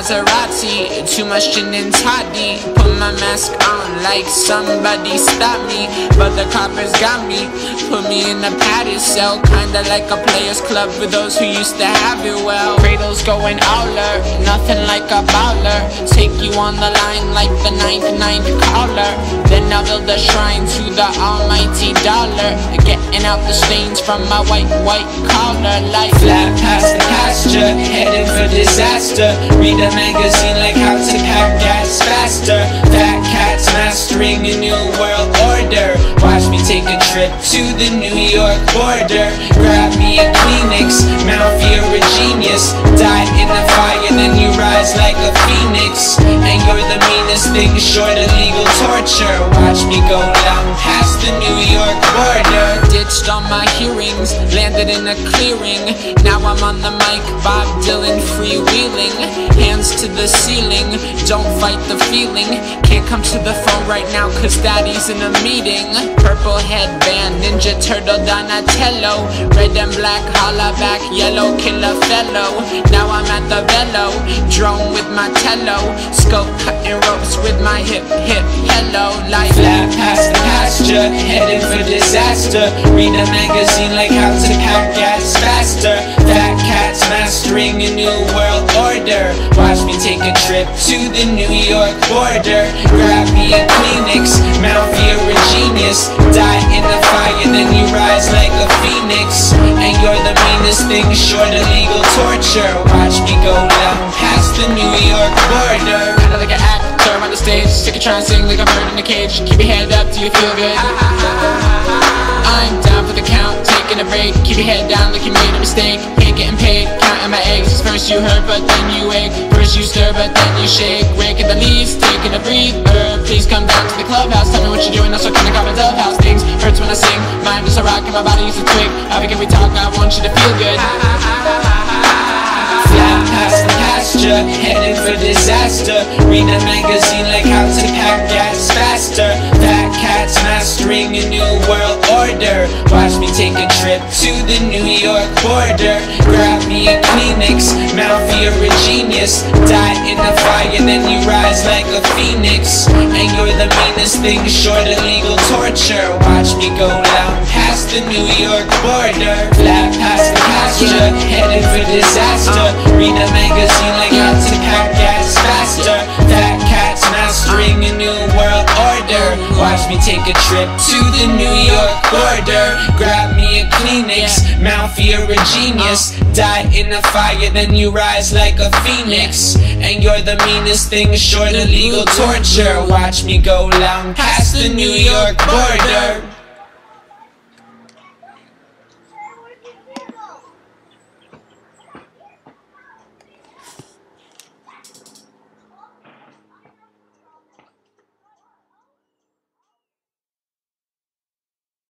Maserati, too much gin and toddy. Put my mask on like somebody stop me, but the coppers got me. Put me in a padded cell, kinda like a players club for those who used to have it well. Cradles going owler, nothing like a bowler. Take you on the line like the 99 caller. Then I'll build a shrine to the almighty dollar. Getting out the stains from my white, white collar like Flat past the pasture, headed for disaster Read magazine like how to pack gas faster. Fat cats mastering a new world order. Watch me take a trip to the New York border. Grab me a Kleenex, Mount a genius Die in the fire, then you rise like a phoenix. And you're the meanest thing short of legal torture. Watch me go down past the New York border Ditched all my hearings, landed in a clearing. Now I'm on the mic, Bob Dylan freewheeling. Hands to the ceiling, don't fight the feeling. Can't come to the phone right now cause daddy's in a meeting. Purple headband, Ninja Turtle Donatello. Red and black, holla back, yellow killer fellow. Now I'm at the velo, drone with my tello. Scope cutting ropes with my hip hip hello. Life past pasture, headed for disaster. Read a magazine like how to pack gas faster. Fat cats mastering a new world order. Watch me take a trip to the New York border. Grab me a Kleenex, Mount a genius Die in the fire, then you rise like a phoenix. And you're the meanest thing short of legal torture. Watch me go down past the New York border. Kinda like an stage Sick of trying to sing like a bird in a cage. Keep your head up, do you feel good? I'm down for the count, taking a break. Keep your head down like you made a mistake. Ain't getting paid, counting my eggs. First you hurt, but then you wake First you stir, but then you shake. Raking the leaves, taking a breather. Please come down to the clubhouse. Tell me what you're doing, also kinda got my dove house Things hurts when I sing. Mind is a rock and my body is a twig. How can we talk, I want you to feel good. Flat past the pasture, headed for disaster. Read a magazine take a trip to the New York border. Grab me a Kleenex, Mount a genius. Die in the fire, then you rise like a phoenix. And you're the meanest thing short of legal torture. Watch me go down past the New York border. Flat past the pasture, headed for disaster. Read a magazine like how to pack gas faster take a trip to the New York border. Grab me a Kleenex, Mount a genius. Die in the fire, then you rise like a phoenix. And you're the meanest thing short of legal torture. Watch me go down past the New York border